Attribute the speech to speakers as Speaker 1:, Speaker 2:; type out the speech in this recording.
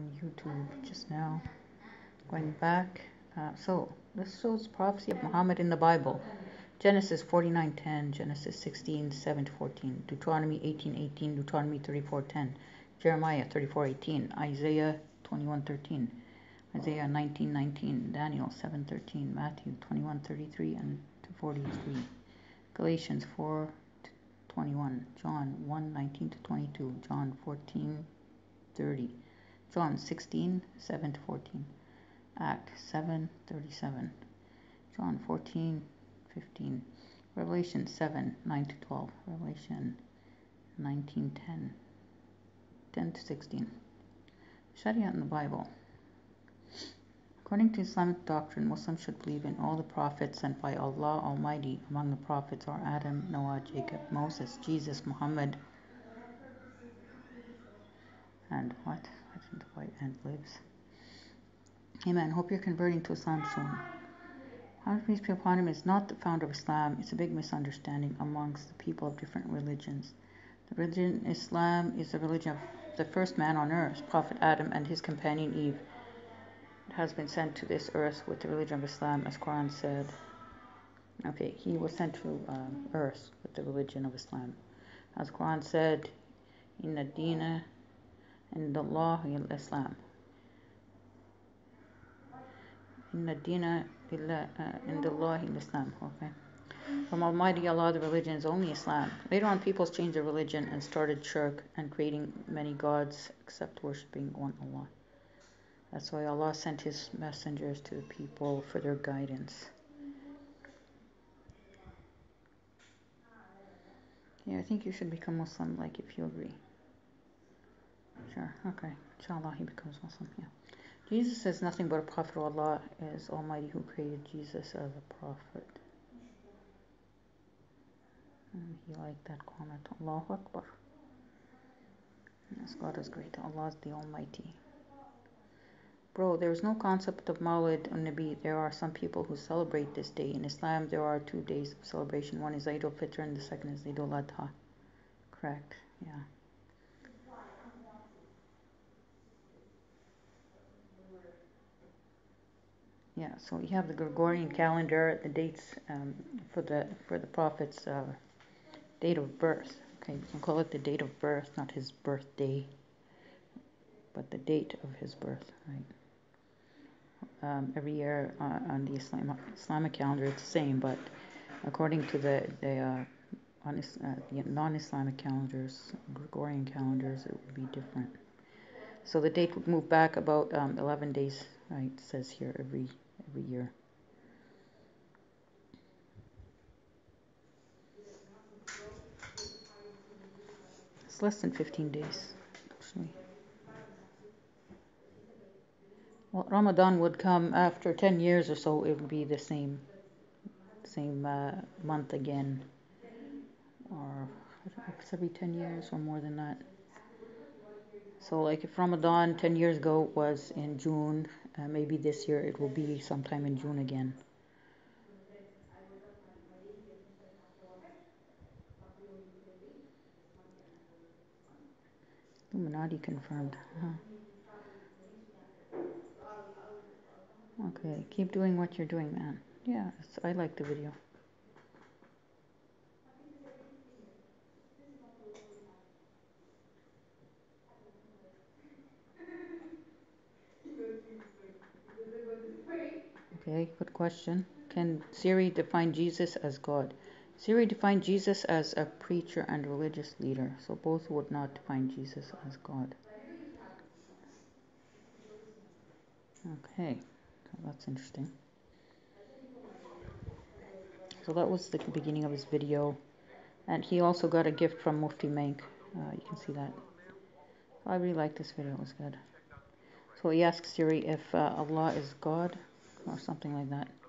Speaker 1: on YouTube just now. Going back, uh, so this shows prophecy of Muhammad in the Bible. Genesis 49:10, Genesis 16:7 to 14, Deuteronomy 18:18, Deuteronomy 34:10, Jeremiah 34:18, Isaiah 21:13, Isaiah 19:19, Daniel 7:13, Matthew 21:33 and to 43, Galatians 4:21, John 1:19 to 22, John 14:30, John 16:7 to 14, Act 7:37, John 14 15. Revelation 7 9 to 12. Revelation 19 10. 10 to 16. Sharia in the Bible. According to Islamic doctrine, Muslims should believe in all the prophets sent by Allah Almighty. Among the prophets are Adam, Noah, Jacob, Moses, Jesus, Muhammad, and what? Of White Ant lives. Amen. Hope you're converting to Islam soon. Muhammad peace be upon him is not the founder of Islam. It's a big misunderstanding amongst the people of different religions. The religion Islam is the religion of the first man on earth, Prophet Adam and his companion Eve. It has been sent to this earth with the religion of Islam, as Quran said. Okay, he was sent to um, earth with the religion of Islam. As Quran said, in the In the Dina billah, uh, in the law in Islam. Okay. From Almighty Allah, the religion is only Islam. Later on, peoples changed their religion and started shirk and creating many gods except worshipping one Allah. That's why Allah sent His messengers to the people for their guidance. Yeah, I think you should become Muslim, like if you agree. Sure, okay. Inshallah, he becomes Muslim, yeah. Jesus is nothing but a prophet of Allah is Almighty who created Jesus as a prophet. And he liked that comment. Allahu Akbar. Yes, God is great. Allah is the Almighty. Bro, there is no concept of Mawlid on Nabi. There are some people who celebrate this day. In Islam, there are two days of celebration. One is Eid al-Fitr and the second is Eid al-Adha. Correct, yeah. Yeah, so you have the Gregorian calendar, the dates um, for the for the prophet's uh, date of birth. Okay, you can call it the date of birth, not his birthday, but the date of his birth, right? Um, every year uh, on the Islam, Islamic calendar, it's the same, but according to the the, uh, on, uh, the non-Islamic calendars, Gregorian calendars, it would be different. So the date would move back about um, 11 days, right? It says here every every year. It's less than 15 days, actually. Well, Ramadan would come after 10 years or so, it would be the same, same uh, month again. Or if it's every 10 years or more than that. So, like if Ramadan 10 years ago was in June, uh, maybe this year it will be sometime in June again. Illuminati confirmed. Huh. Okay, keep doing what you're doing, man. Yeah, I like the video. Okay, good question. Can Siri define Jesus as God? Siri defined Jesus as a preacher and religious leader, so both would not define Jesus as God. Okay, that's interesting. So that was the beginning of his video. And he also got a gift from Mufti Menk. Uh, you can see that. I really like this video, it was good. So he asked Siri if uh, Allah is God or something like that.